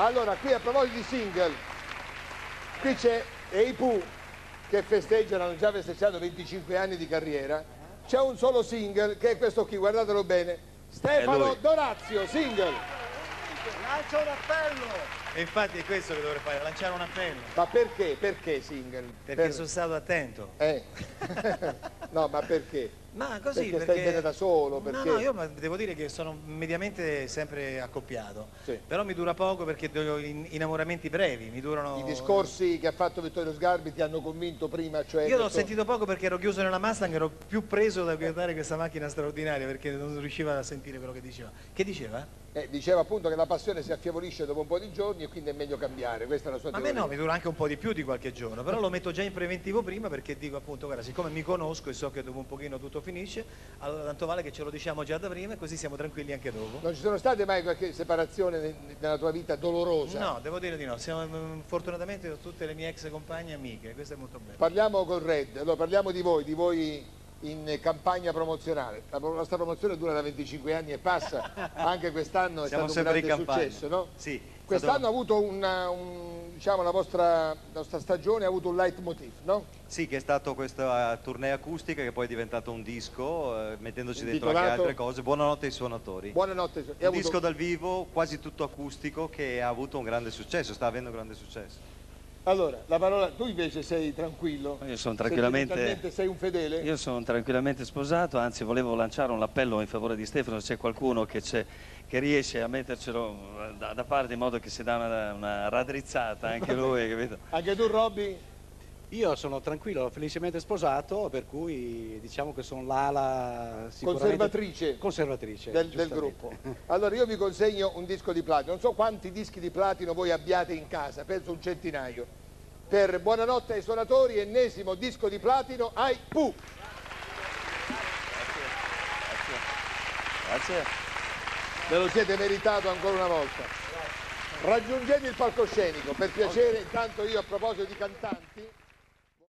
Allora, qui a proposito di single, qui c'è Eipu che festeggiano, hanno già festeggiato 25 anni di carriera. C'è un solo single che è questo qui, guardatelo bene. Stefano. Dorazio, single. Lancia un appello! E infatti è questo che dovrei fare, lanciare un appello. Ma perché? Perché single? Perché Per- sono stato attento. Eh. no, ma perché? Ma così Perché perché... stai bene da solo, No, perché- no, io ma devo dire che sono mediamente sempre accoppiato. Sì. Però mi dura poco perché ho in- innamoramenti brevi, mi durano... I discorsi che ha fatto Vittorio Sgarbi ti hanno convinto prima, cioè Io l'ho questo- sentito poco perché ero chiuso nella Mustang, ero più preso da guidare questa macchina straordinaria perché non riuscivo a sentire quello che diceva. Che diceva? Eh, diceva appunto che la passione si affievolisce dopo un po' di giorni e quindi è meglio cambiare, questa è la sua A me teoria. no, mi dura anche un po' di più di qualche giorno, però lo metto già in preventivo prima perché dico appunto, guarda, siccome mi conosco e so che dopo un pochino tutto finisce, allora tanto vale che ce lo diciamo già da prima e così siamo tranquilli anche dopo. Non ci sono state mai qualche separazione ne- nella tua vita dolorosa? No, devo dire di no, siamo mm, fortunatamente tutte le mie ex compagne amiche, questo è molto bello. Parliamo con Red, allora parliamo di voi, di voi in campagna promozionale. La nostra promozione dura da 25 anni e passa, anche quest'anno è Siamo stato un grande successo, no? Sì, Quest'anno stato- ha avuto una, un, diciamo, la vostra, la vostra stagione ha avuto un leitmotiv, no? Sì, che è stato questa tournée acustica che poi è diventato un disco, eh, mettendoci dentro anche altre cose. Buonanotte ai suonatori. Buonanotte. Ha un avuto- disco dal vivo, quasi tutto acustico, che ha avuto un grande successo, sta avendo un grande successo. Allora, la parola, tu invece sei tranquillo? Io sono tranquillamente- sei un fedele? Io sono tranquillamente sposato, anzi volevo lanciare un appello in favore di Stefano, se c'è qualcuno che, c'è- che riesce a mettercelo eh, da, da parte in modo che si dà una, una raddrizzata anche lui, capito? Anche tu Robby? Io sono tranquillo, felicemente sposato, per cui diciamo che sono l'ala Conservatrice conservatrice del, del gruppo. Allora io vi consegno un disco di platino, non so quanti dischi di platino voi abbiate in casa, penso un centinaio. Per Buonanotte ai suonatori, ennesimo disco di platino ai Pooh. Grazie. Ve lo siete meritato ancora una volta. Raggiungete il palcoscenico, per piacere, intanto io a proposito di cantanti...